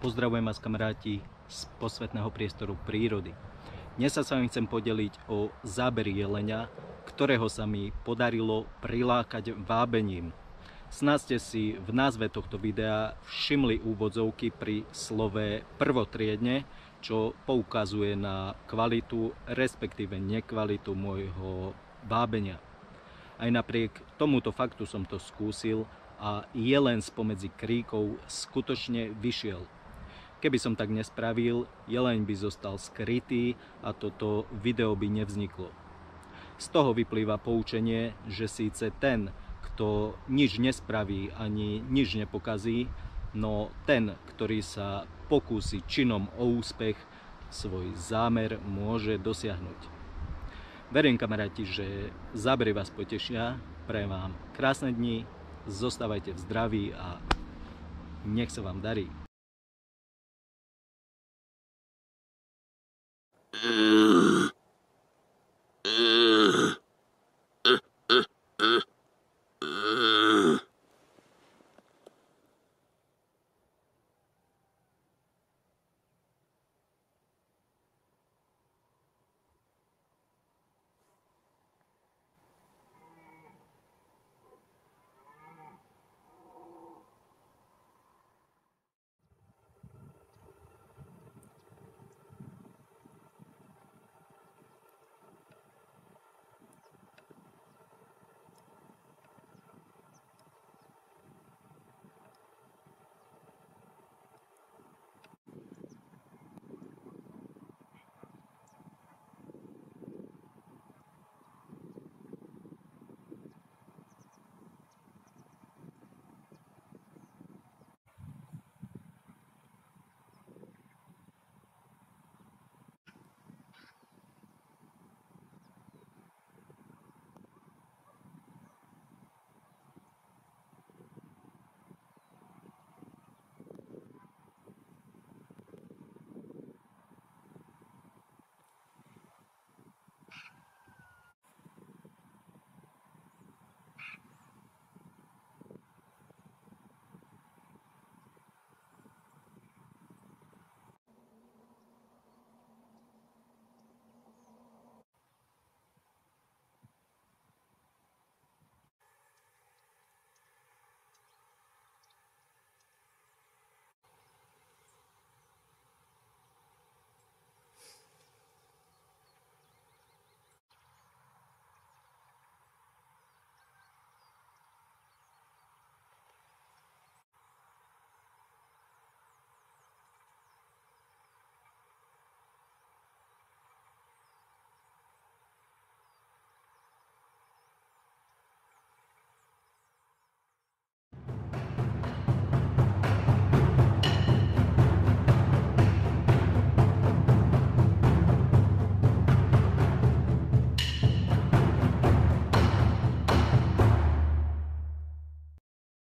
Pozdravujem vás kamaráti z posvetného priestoru prírody. Dnes sa s vami chcem podeliť o zábery jelenia, ktorého sa mi podarilo prilákať vábením. Snad ste si v názve tohto videa všimli úvodzovky pri slove prvotriedne, čo poukazuje na kvalitu, respektíve nekvalitu môjho vábenia. Aj napriek tomuto faktu som to skúsil a jelen spomedzi kríkov skutočne vyšiel. Keby som tak nespravil, jeleň by zostal skrytý a toto video by nevzniklo. Z toho vyplýva poučenie, že síce ten, kto nič nespraví ani nič nepokazí, no ten, ktorý sa pokúsi činom o úspech, svoj zámer môže dosiahnuť. Verím kamaráti, že zábery vás potešia, prajem vám krásne dni, zostávajte v zdraví a nech sa vám darí. Uh...